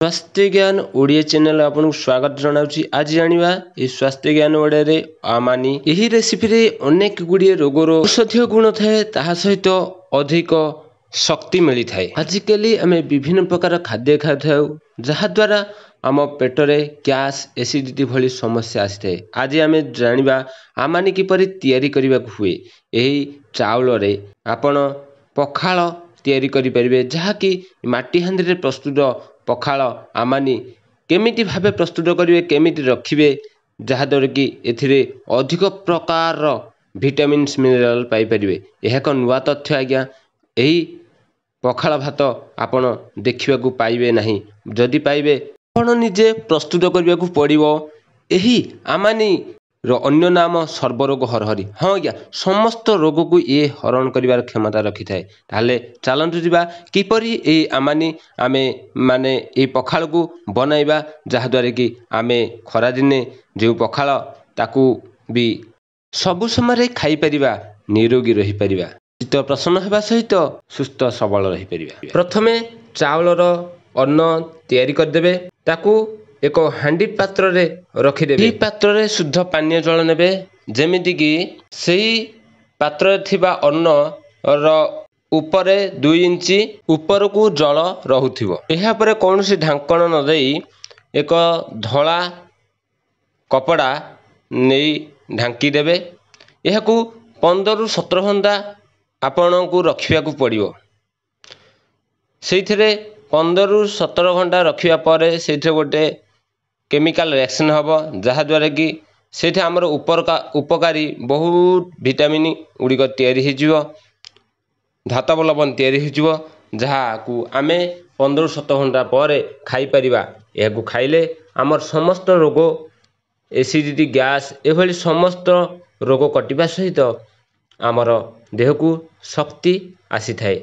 ସ୍ୱାସ୍ଥ୍ୟ ଜ୍ଞାନ ଓଡ଼ିଆ ଚ୍ୟାନେଲ ଆପଣଙ୍କୁ ସ୍ୱାଗତ ଜଣାଉଛି। ଆଜି ଜାଣିବା ଏହି ସ୍ୱାସ୍ଥ୍ୟ ଜ୍ଞାନ ଓଡ଼ିଆରେ ଆମାନି ଏହି ରେସିପିରେ ଅନେକ ଗୁଡ଼ିଏ ରୋଗର ଔଷଧୀୟ ଗୁଣ ଥାଏ ତାହା ସହିତ ଅଧିକ ଶକ୍ତି ମିଳିଥାଏ। ଆଜିକାଲି ଆମେ ବିଭିନ୍ନ ପ୍ରକାର ଖାଦ୍ୟ ଖାଉଥାଉ ଯାହାଦ୍ୱାରା ଆମ ପେଟରେ ଗ୍ୟାସ୍ ଏସିଡ଼ିଟି ଭଳି ସମସ୍ୟା ଆସିଥାଏ। ଆଜି ଆମେ ଜାଣିବା ଆମାନି କିପରି ତିଆରି କରିବାକୁ ହୁଏ। ଏହି ଚାଉଳରେ ଆପଣ ପଖାଳ ତିଆରି କରିପାରିବେ ଯାହାକି ମାଟି ହାଣ୍ଡିରେ ପ୍ରସ୍ତୁତ ପଖାଳ ଆମାନି କେମିତି ଭାବେ ପ୍ରସ୍ତୁତ କରିବେ କେମିତି ରଖିବେ ଯାହାଦ୍ୱାରା କି ଏଥିରେ ଅଧିକ ପ୍ରକାରର ଭିଟାମିନ୍ସ ମିନେରାଲ ପାଇପାରିବେ। ଏହା ଏକ ନୂଆ ତଥ୍ୟ ଆଜ୍ଞା। ଏହି ପଖାଳ ଭାତ ଆପଣ ଦେଖିବାକୁ ପାଇବେ ନାହିଁ। ଯଦି ପାଇବେ ଆପଣ ନିଜେ ପ୍ରସ୍ତୁତ କରିବାକୁ ପଡ଼ିବ। ଏହି ଆମାନି ର ଅନ୍ୟ ନାମ ସର୍ବରୋଗ ହରହରି। ହଁ ଆଜ୍ଞା ସମସ୍ତ ରୋଗକୁ ଇଏ ହରଣ କରିବାର କ୍ଷମତା ରଖିଥାଏ। ତାହେଲେ ଚାଲନ୍ତୁ ଯିବା କିପରି ଏହି ଆମାନି ଆମେ ମାନେ ଏହି ପଖାଳକୁ ବନାଇବା ଯାହାଦ୍ୱାରା କି ଆମେ ଖରାଦିନେ ଯେଉଁ ପଖାଳ ତାକୁ ବି ସବୁ ସମୟରେ ଖାଇପାରିବା ନିରୋଗୀ ରହିପାରିବା ଶୀତ ପ୍ରସନ୍ନ ହେବା ସହିତ ସୁସ୍ଥ ସବଳ ରହିପାରିବା। ପ୍ରଥମେ ଚାଉଳର ଅନ୍ନ ତିଆରି କରିଦେବେ ତାକୁ ଏକ ହାଣ୍ଡି ପାତ୍ରରେ ରଖିଦେବେ। ଏହି ପାତ୍ରରେ ଶୁଦ୍ଧ ପାନୀୟ ଜଳ ନେବେ। ଯେମିତିକି ସେହି ପାତ୍ରରେ ଥିବା ଅନ୍ନର ଉପରେ ଦୁଇ ଇଞ୍ଚ ଉପରକୁ ଜଳ ରହୁଥିବ। ଏହା ପରେ କୌଣସି ଢାଙ୍କଣ ନ ଦେଇ ଏକ ଧଳା କପଡ଼ା ନେଇ ଢାଙ୍କି ଦେବେ ଏହାକୁ ପନ୍ଦରରୁ ସତର ଘଣ୍ଟା ଆପଣଙ୍କୁ ରଖିବାକୁ ପଡ଼ିବ। ସେଇଥିରେ ପନ୍ଦରରୁ ସତର ଘଣ୍ଟା ରଖିବା ପରେ ସେଇଥିରେ ଗୋଟେ କେମିକାଲ ରିଆକ୍ସନ୍ ହେବ ଯାହାଦ୍ୱାରା କି ସେଇଠି ଆମର ଉପକାରୀ ବହୁତ ଭିଟାମିନ୍ ଗୁଡ଼ିକ ତିଆରି ହୋଇଯିବ ଧାତବ ଲବଣ ତିଆରି ହୋଇଯିବ ଯାହାକୁ ଆମେ ପନ୍ଦରରୁ ସତର ଘଣ୍ଟା ପରେ ଖାଇପାରିବା। ଏହାକୁ ଖାଇଲେ ଆମର ସମସ୍ତ ରୋଗ ଏସିଡ଼ିଟି ଗ୍ୟାସ୍ ଏଭଳି ସମସ୍ତ ରୋଗ କଟିବା ସହିତ ଆମର ଦେହକୁ ଶକ୍ତି ଆସିଥାଏ।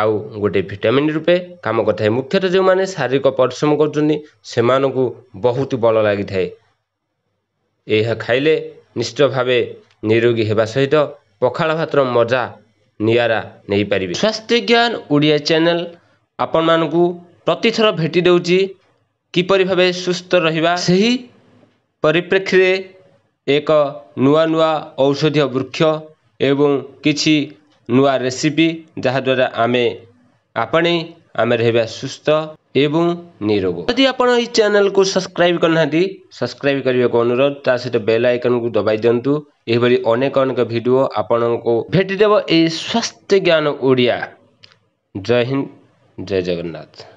ଆଉ ଗୋଟେ ଭିଟାମିନ୍ ରୂପେ କାମ କରିଥାଏ। ମୁଖ୍ୟତଃ ଯେଉଁମାନେ ଶାରୀରିକ ପରିଶ୍ରମ କରୁଛନ୍ତି ସେମାନଙ୍କୁ ବହୁତ ବଳ ଲାଗିଥାଏ। ଏହା ଖାଇଲେ ନିଶ୍ଚିତ ଭାବେ ନିରୋଗୀ ହେବା ସହିତ ପଖାଳ ଭାତର ମଜା ନିଆରା ନେଇପାରିବେ। ସ୍ୱାସ୍ଥ୍ୟ ଜ୍ଞାନ ଓଡ଼ିଆ ଚ୍ୟାନେଲ ଆପଣମାନଙ୍କୁ ପ୍ରତିଥର ଭେଟି ଦେଉଛି କିପରି ଭାବେ ସୁସ୍ଥ ରହିବା। ସେହି ପରିପ୍ରେକ୍ଷୀରେ ଏକ ନୂଆ ନୂଆ ଔଷଧୀୟ ବୃକ୍ଷ ଏବଂ କିଛି ନୂଆ ରେସିପି ଯାହାଦ୍ୱାରା ଆମେ ଆପଣେଇ ଆମେ ରହିବା ସୁସ୍ଥ ଏବଂ ନିରୋଗ। ଯଦି ଆପଣ ଏହି ଚ୍ୟାନେଲକୁ ସବସ୍କ୍ରାଇବ୍ କରିନାହାନ୍ତି ସବସ୍କ୍ରାଇବ୍ କରିବାକୁ ଅନୁରୋଧ ତା ସହିତ ବେଲ୍ ଆଇକନ୍କୁ ଦବାଇ ଦିଅନ୍ତୁ। ଏହିଭଳି ଅନେକ ଅନେକ ଭିଡ଼ିଓ ଆପଣଙ୍କୁ ଭେଟିଦେବ ଏହି ସ୍ୱାସ୍ଥ୍ୟ ଜ୍ଞାନ ଓଡ଼ିଆ। ଜୟ ହିନ୍ଦ ଜୟ ଜଗନ୍ନାଥ।